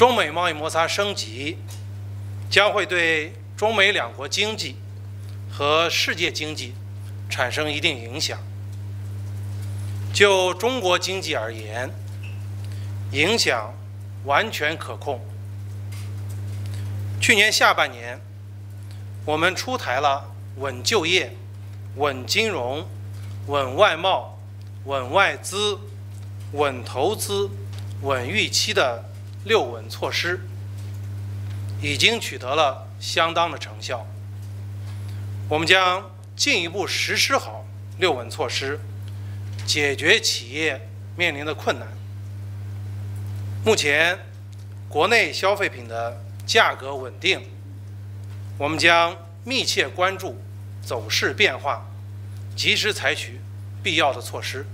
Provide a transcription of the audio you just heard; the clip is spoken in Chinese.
中美贸易摩擦升级将会对中美两国经济和世界经济产生一定影响。就中国经济而言，影响完全可控。去年下半年，我们出台了稳就业、稳金融、稳外贸、稳外资、稳投资、稳预期的六稳措施，已经取得了相当的成效。我们将进一步实施好六稳措施，解决企业面临的困难。目前，国内消费品的价格稳定，我们将密切关注走势变化，及时采取必要的措施。